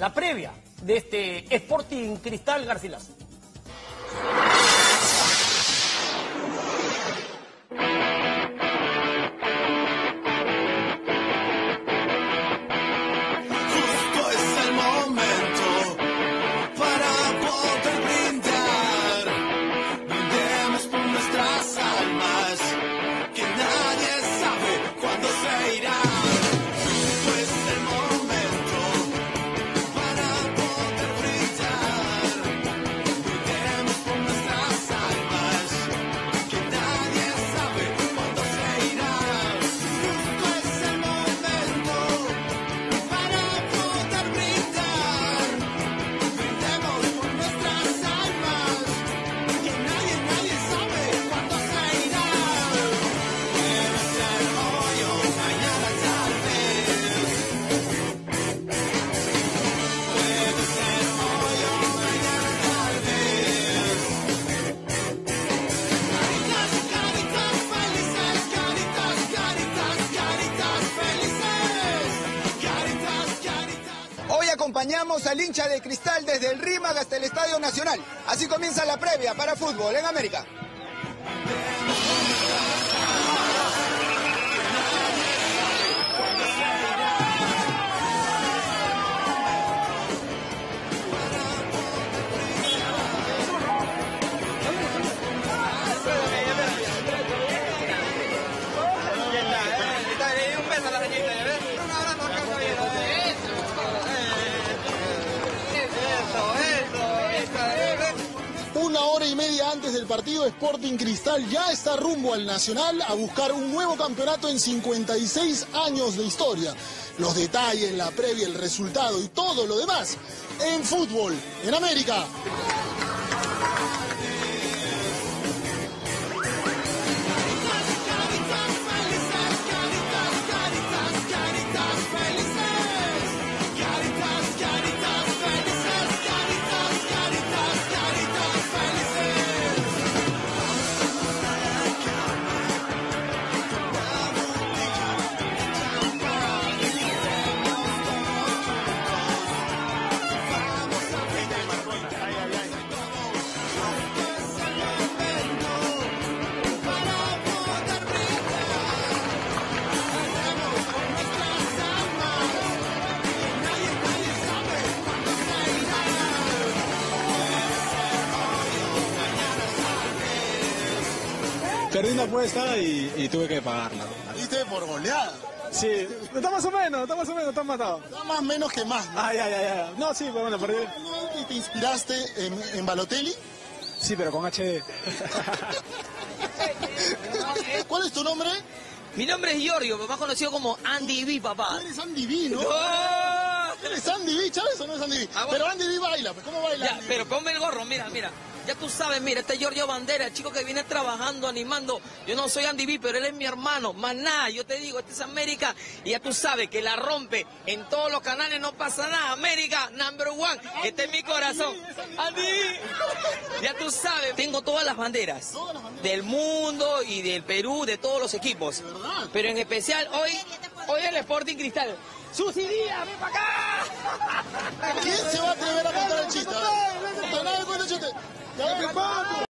la previa de este Sporting Cristal Garcilaso. Acompañamos al hincha de cristal desde el RIMAG hasta el Estadio Nacional. Así comienza la previa para fútbol en América. Hora y media antes del partido, Sporting Cristal ya está rumbo al Nacional a buscar un nuevo campeonato en 56 años de historia. Los detalles, la previa, el resultado y todo lo demás en fútbol, en América. Perdí una apuesta y, y tuve que pagarla. ¿Viste? Por goleada. Sí, está más o menos, está más o menos, está matado. Da más menos que más. ¿no? Ay, ay, ay, ay. No, sí, pero bueno, perdí. ¿Y te inspiraste en, en Balotelli? Sí, pero con HD. ¿Cuál es tu nombre? Mi nombre es Giorgio, más conocido como Andy B, papá. Eres Andy B, ¿no? ¡Oh! ¿Eres Andy B, Chávez o no es Andy B? Ah, bueno. Pero Andy B baila, pues ¿cómo baila? Ya, Andy B? pero ponme el gorro, mira, mira. Ya tú sabes, mira, este es Giorgio Bandera, el chico que viene trabajando, animando. Yo no soy Andy B, pero él es mi hermano. Más nada, yo te digo, este es América. Y ya tú sabes que la rompe en todos los canales, no pasa nada. América, number one. Este es mi corazón. Andy. Ya tú sabes, tengo todas las banderas. Del mundo y del Perú, de todos los equipos. Pero en especial hoy, hoy el Sporting Cristal. ¡Susi Díaz, ven para acá! ¿Quién se va a atrever a contar el chiste? Nada, cuenta el chiste. Ya ven,